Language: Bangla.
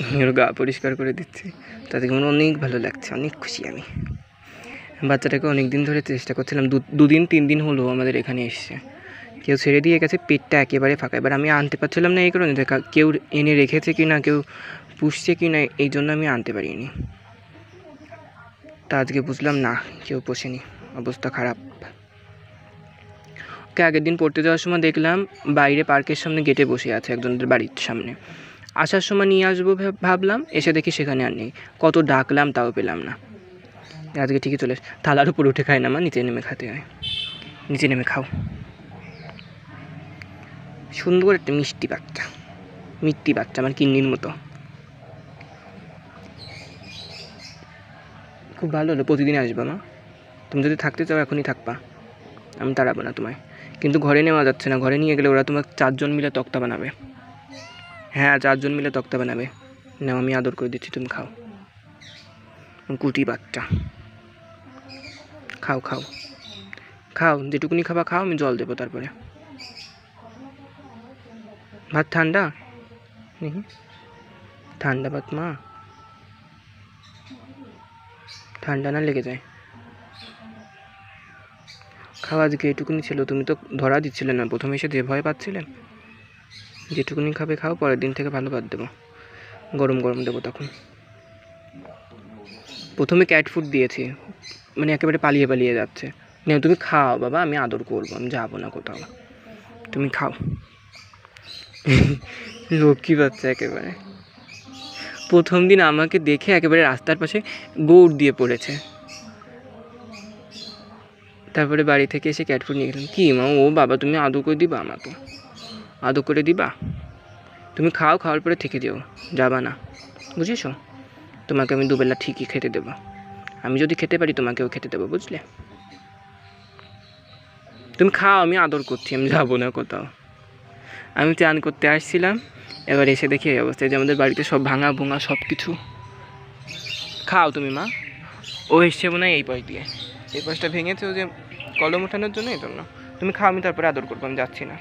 ওর গা পরিষ্কার করে দিচ্ছি। তাদেরকে আমার অনেক ভালো লাগছে, অনেক খুশি আমি। বাচ্চাটাকে অনেক দিন ধরে চেষ্টা করছিলাম, দু- দুদিন তিন দিন হলো আমাদের এখানে এসছে। কেউ ছেড়ে দিয়ে গেছে, পেটটা একেবারে ফাঁকা। এবার আমি আনতে পারছিলাম না এই কারণে কা- কেউ এনে রেখেছে কি না কেউ পুষছে কি না এই জন্য আমি আনতে পারিনি। তা আজকে বুঝলাম না, কেউ পোষেনি, অবস্থা খারাপ। ওকে আগের দিন পড়তে যাওয়ার সময় দেখলাম বাইরে পার্কের সামনে গেটে বসে আছে একজনের বাড়ির সামনে। আসার সময় নিয়ে আসব ভাব- ভাবলাম, এসে দেখি সেখানে আর নেই। কত ডাকলাম, তাও পেলাম না। আজকে ঠিকই চলে থালার উপর উঠে খায় না মা, নিচে নেমে খাতে হয়। নিচে নেমে খাও। সুন্দর একটা মিষ্টি বাচ্চা। মিষ্টি বাচ্চা, আমার কিন্নির মতো। খুব ভালো হলো প্রতিদিন আসবা মা। তুমি যদি থাকতে চাও, এখনই থাকবা। আমি তাড়াবো না তোমায়। কিন্তু ঘরে নেওয়া যাচ্ছে না। ঘরে নিয়ে গেলে ওরা তোমার চারজন মিলে তক্তা বানাবে। হ্যাঁ চারজন মিলে তক্তা বানাবে। নাও, আমি আদর করে দিচ্ছি, তুমি খাও। কুটি বাচ্চা। খাও খাও। খাও, যেটুকুনি খাবা খাও, আমি জল দেবো তারপরে। ভাত ঠান্ডা? ঠান্ডা ভাত, মা। ঠান্ডা না লেগে যায়। খাওয়া আজকে এটুকুনি ছিল। তুমি তো ধরা দিচ্ছিলে না। প্রথমে এসে যে ভয় পাচ্ছিলে যেটুকুনি খাবে খাও, পরের দিন থেকে ভালো ভাত দেবো। গরম গরম দেবো তখন। প্রথমে ক্যাট ফুড দিয়েছি। মানে একেবারে পালিয়ে পালিয়ে যাচ্ছে। না তুমি খাও বাবা, আমি আদর করব, আমি যাব না কোথাও। তুমি খাও। লক্ষ্মী বাচ্চা একেবারে। প্রথম দিন আমাকে দেখে একেবারে রাস্তার পাশে গৌড় দিয়ে পড়েছে। তারপরে বাড়ি থেকে এসে ক্যাট ফুড নিয়ে গেলাম। কি মা, ও বাবা, তুমি আদর করে দিবা আমাকে। আদর করে দিবা? তুমি খাও, খাওয়ার পরে থেকে যেও যাবা না। বুঝেছ? তোমাকে আমি দুবেলা ঠিকই খেতে দেবো। আমি যদি খেতে পারি, তোমাকেও খেতে দেবো, বুঝলে? তুমি খাও, আমি আদর করছি, আমি যাব না কোথাও। আমি চান করতে আসছিলাম, এবার এসে দেখি এই অবস্থায় যে আমাদের বাড়িতে সব ভাঙা, ভুঙা সব কিছু খাও তুমি, মা। ও এসছে মনে হয় এই পাশ দিয়ে। এই পাশটা ভেঙেছে ও যে কলম ওঠানোর জন্য এই জন্য তুমি খাও, আমি তারপরে আদর করব, আমি যাচ্ছি না।